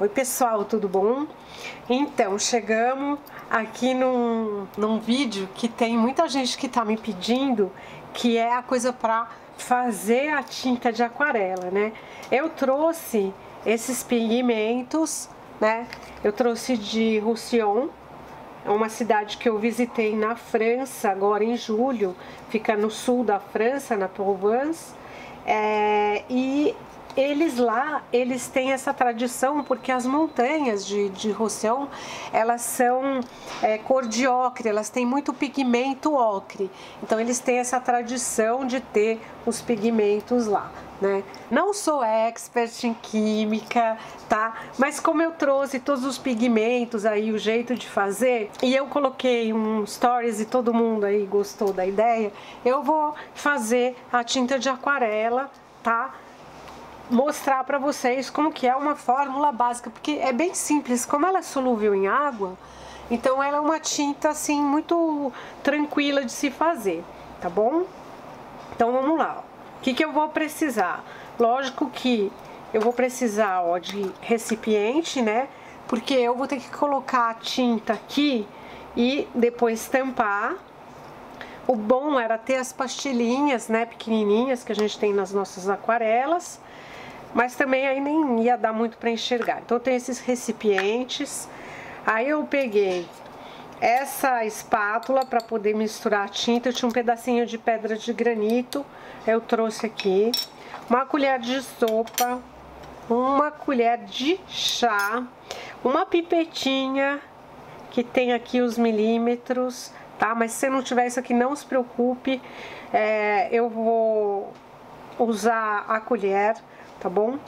Oi pessoal, tudo bom? Então, chegamos aqui num, num vídeo que tem muita gente que tá me pedindo que é a coisa para fazer a tinta de aquarela, né? Eu trouxe esses pigmentos, né? Eu trouxe de Roussillon, é uma cidade que eu visitei na França agora em julho, fica no sul da França, na Provence, é, e eles lá, eles têm essa tradição porque as montanhas de, de Roussillon, elas são é, cor de ocre, elas têm muito pigmento ocre. Então eles têm essa tradição de ter os pigmentos lá. Né? Não sou expert em química, tá? Mas como eu trouxe todos os pigmentos aí, o jeito de fazer, e eu coloquei um stories e todo mundo aí gostou da ideia, eu vou fazer a tinta de aquarela, tá? Mostrar para vocês como que é uma fórmula básica, porque é bem simples, como ela é solúvel em água, então ela é uma tinta assim muito tranquila de se fazer, tá bom? Então vamos lá, o que, que eu vou precisar? Lógico que eu vou precisar ó, de recipiente, né? Porque eu vou ter que colocar a tinta aqui e depois tampar. O bom era ter as pastilhinhas, né, pequenininhas que a gente tem nas nossas aquarelas mas também aí nem ia dar muito para enxergar. Então tem esses recipientes. Aí eu peguei essa espátula para poder misturar a tinta. Eu tinha um pedacinho de pedra de granito, eu trouxe aqui. Uma colher de sopa, uma colher de chá, uma pipetinha que tem aqui os milímetros, tá? Mas se não tiver isso aqui, não se preocupe, é, eu vou usar a colher tá bom?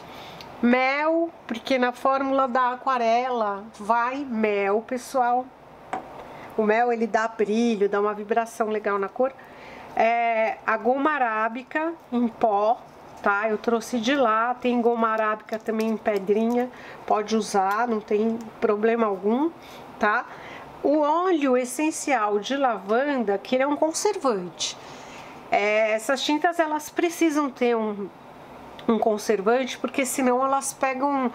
Mel, porque na fórmula da aquarela vai mel, pessoal. O mel ele dá brilho, dá uma vibração legal na cor. É, a goma arábica em pó, tá? Eu trouxe de lá, tem goma arábica também em pedrinha, pode usar, não tem problema algum, tá? O óleo essencial de lavanda, que ele é um conservante. É, essas tintas elas precisam ter um um conservante, porque senão elas pegam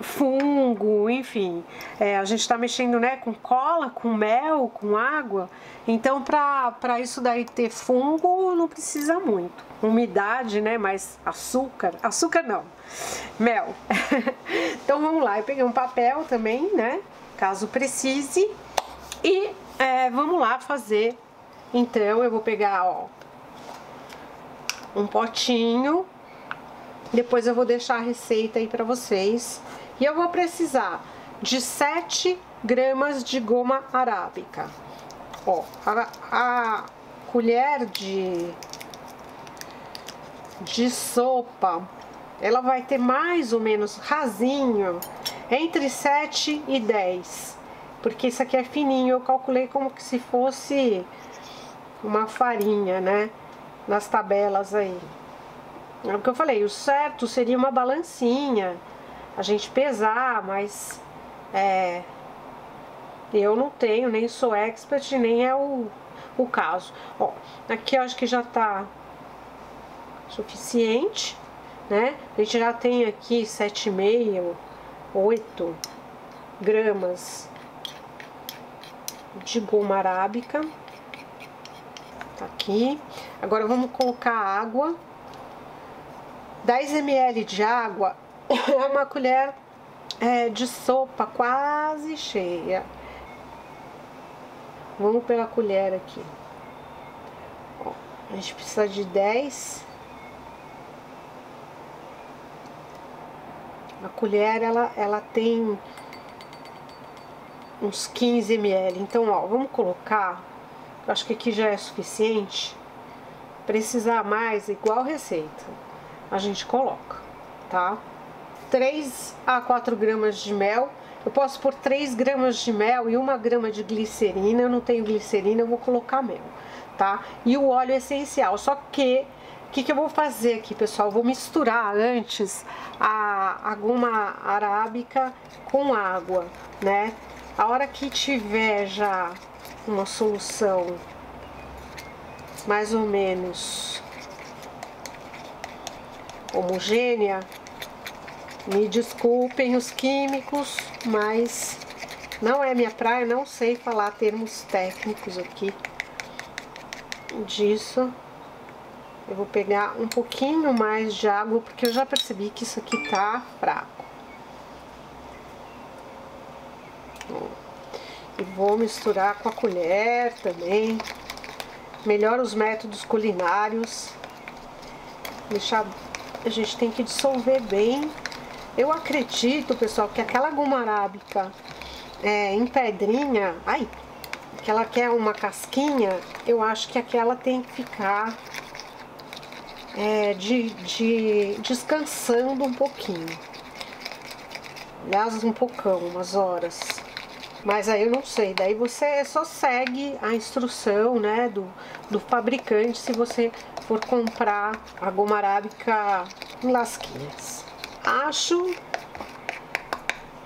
fungo, enfim. É, a gente está mexendo né, com cola, com mel, com água. Então, para isso daí ter fungo, não precisa muito. Umidade, né? Mas açúcar. Açúcar não. Mel. então vamos lá. Eu peguei um papel também, né? Caso precise. E é, vamos lá fazer. Então, eu vou pegar, ó, um potinho depois eu vou deixar a receita aí pra vocês. E eu vou precisar de 7 gramas de goma arábica. Ó, a, a colher de, de sopa, ela vai ter mais ou menos rasinho, entre 7 e 10. Porque isso aqui é fininho, eu calculei como que se fosse uma farinha, né? Nas tabelas aí. É o que eu falei, o certo seria uma balancinha, a gente pesar, mas é, eu não tenho, nem sou expert, nem é o, o caso. Ó, aqui eu acho que já tá suficiente, né? A gente já tem aqui 7,5, 8 gramas de goma arábica. Tá aqui. Agora vamos colocar água 10 ml de água é uma colher é, de sopa quase cheia. Vamos pela colher aqui. A gente precisa de 10. A colher, ela, ela tem uns 15 ml. Então, ó, vamos colocar, eu acho que aqui já é suficiente. Precisar mais, igual receita a gente coloca, tá? 3 a 4 gramas de mel. Eu posso pôr 3 gramas de mel e 1 grama de glicerina. Eu não tenho glicerina, eu vou colocar mel, tá? E o óleo essencial. Só que, o que, que eu vou fazer aqui, pessoal? Eu vou misturar antes a, a goma arábica com água, né? A hora que tiver já uma solução mais ou menos homogênea, Me desculpem os químicos, mas não é minha praia, não sei falar termos técnicos aqui disso. Eu vou pegar um pouquinho mais de água, porque eu já percebi que isso aqui tá fraco. E vou misturar com a colher também. Melhora os métodos culinários. Deixar, a gente tem que dissolver bem eu acredito, pessoal, que aquela goma arábica é, em pedrinha, ai, que ela quer uma casquinha, eu acho que aquela tem que ficar é, de, de descansando um pouquinho. Aliás, um pocão, umas horas. Mas aí eu não sei, daí você só segue a instrução, né, do, do fabricante se você for comprar a goma arábica em lasquinhas. Acho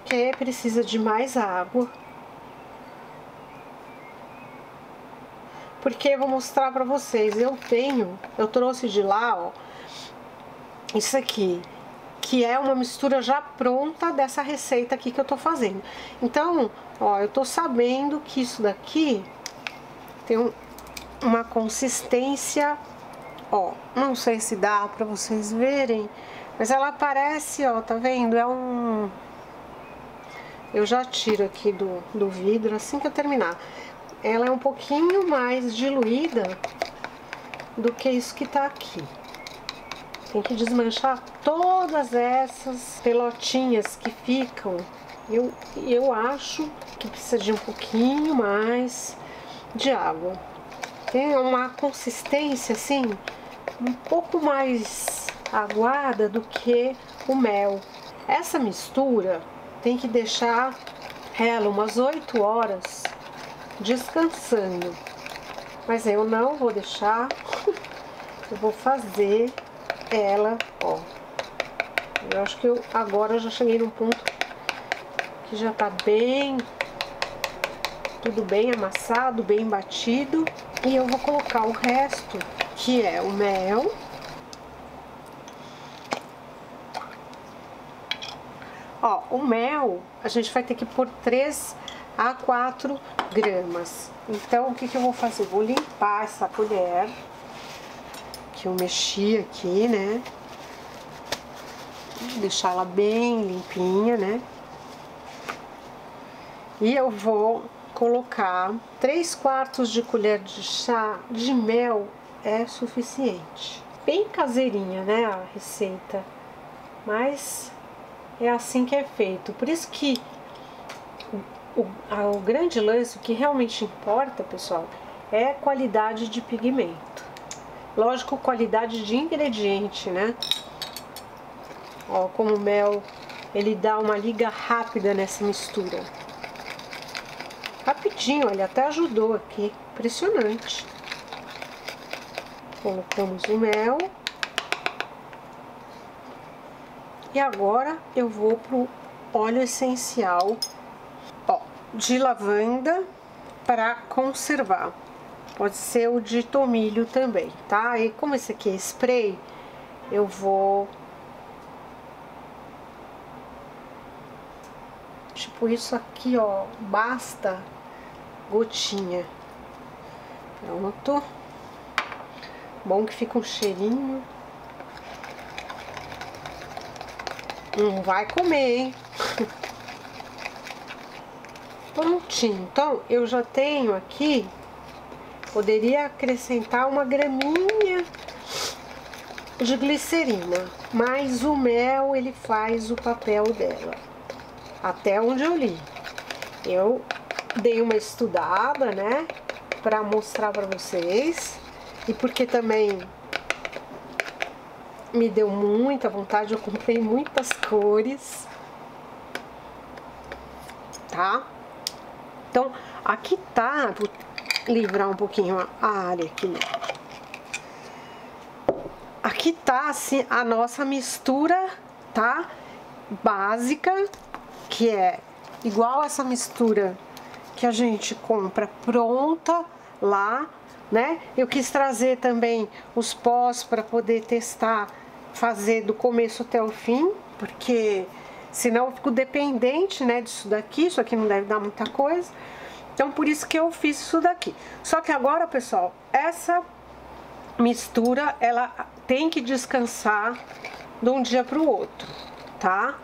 que precisa de mais água. Porque eu vou mostrar pra vocês, eu tenho, eu trouxe de lá, ó, isso aqui, que é uma mistura já pronta dessa receita aqui que eu tô fazendo. Então, ó, eu tô sabendo que isso daqui tem um, uma consistência, ó, não sei se dá pra vocês verem, mas ela parece, ó, tá vendo? É um... Eu já tiro aqui do, do vidro assim que eu terminar. Ela é um pouquinho mais diluída do que isso que tá aqui. Tem que desmanchar todas essas pelotinhas que ficam. Eu, eu acho que precisa de um pouquinho mais de água. Tem uma consistência assim, um pouco mais aguada do que o mel. Essa mistura tem que deixar ela umas 8 horas descansando. Mas eu não vou deixar, eu vou fazer ela, ó. Eu acho que eu agora já cheguei num ponto que já tá bem, tudo bem amassado, bem batido. E eu vou colocar o resto, que é o mel, Ó, o mel a gente vai ter que pôr 3 a 4 gramas. Então, o que, que eu vou fazer? Vou limpar essa colher que eu mexi aqui, né? Deixar ela bem limpinha, né? E eu vou colocar 3 quartos de colher de chá de mel é suficiente. Bem caseirinha, né, a receita. Mas é assim que é feito. Por isso que o, o, o grande lance, o que realmente importa, pessoal, é a qualidade de pigmento. Lógico, qualidade de ingrediente, né? Ó, como o mel, ele dá uma liga rápida nessa mistura. Rapidinho, ele até ajudou aqui. Impressionante. Colocamos o mel. E agora eu vou pro óleo essencial ó, de lavanda para conservar. Pode ser o de tomilho também, tá? E como esse aqui é spray, eu vou... Tipo isso aqui, ó, basta gotinha. Pronto. Bom que fica um cheirinho. Não vai comer, hein? Prontinho. Então, eu já tenho aqui, poderia acrescentar uma graminha de glicerina, mas o mel, ele faz o papel dela. Até onde eu li. Eu dei uma estudada, né, para mostrar para vocês. E porque também me deu muita vontade, eu comprei muitas cores, tá? Então, aqui tá, livrar um pouquinho a área aqui. Aqui tá, assim, a nossa mistura, tá? Básica, que é igual essa mistura que a gente compra pronta lá, né? Eu quis trazer também os pós para poder testar fazer do começo até o fim, porque senão eu fico dependente, né, disso daqui, isso aqui não deve dar muita coisa. Então, por isso que eu fiz isso daqui. Só que agora, pessoal, essa mistura, ela tem que descansar de um dia para o outro, tá?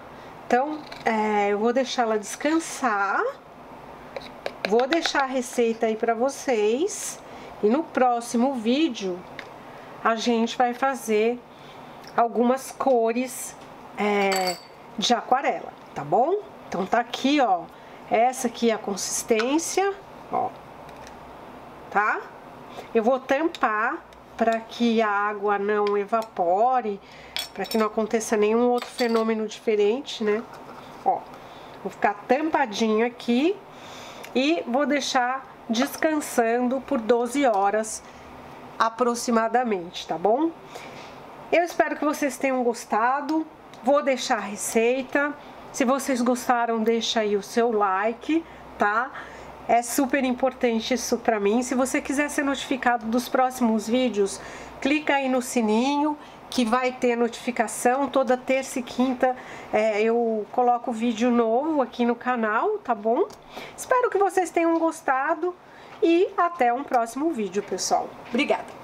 Então, é, eu vou deixar ela descansar. Vou deixar a receita aí para vocês. E no próximo vídeo, a gente vai fazer algumas cores é, de aquarela, tá bom? Então, tá aqui, ó. Essa aqui é a consistência, ó. Tá? Eu vou tampar para que a água não evapore, para que não aconteça nenhum outro fenômeno diferente, né? Ó, vou ficar tampadinho aqui e vou deixar descansando por 12 horas aproximadamente, tá bom? Eu espero que vocês tenham gostado. Vou deixar a receita. Se vocês gostaram, deixa aí o seu like, tá? É super importante isso para mim. Se você quiser ser notificado dos próximos vídeos, clica aí no sininho que vai ter notificação toda terça e quinta é, eu coloco vídeo novo aqui no canal, tá bom? Espero que vocês tenham gostado e até um próximo vídeo, pessoal. Obrigada!